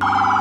you